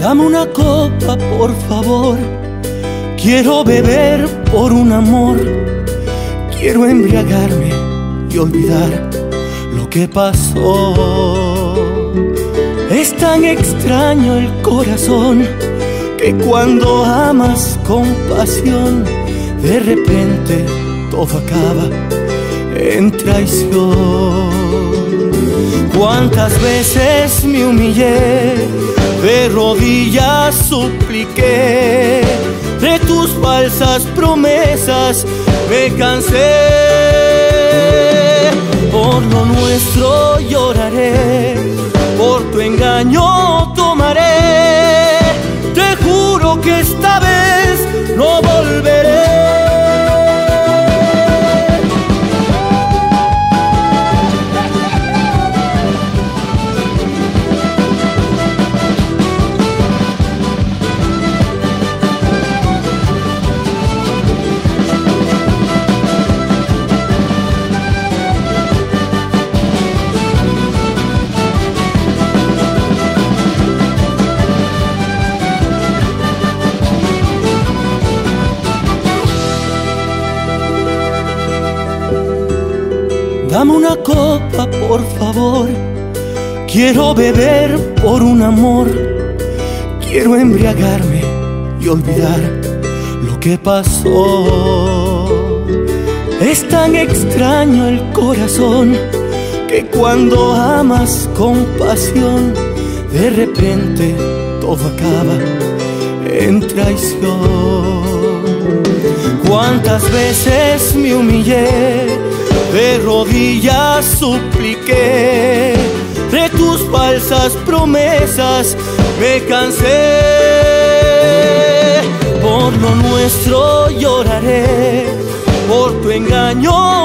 Dame una copa, por favor. Quiero beber por un amor. Quiero embriagarme y olvidar lo que pasó. Es tan extraño el corazón que cuando amas con pasión, de repente todo acaba en traición. Cuántas veces me humillé, de rodillas supliqué, de tus falsas promesas me cansé. Por lo nuestro lloraré, por tu engaño tomaré. Te juro que esta vez Dame una copa, por favor. Quiero beber por un amor. Quiero embriagarme y olvidar lo que pasó. Es tan extraño el corazón que cuando amas con pasión, de repente todo acaba en traición. Cuántas veces me humillé de rodillas supliqué, de tus falsas promesas me cansé. Por lo nuestro lloraré, por tu engaño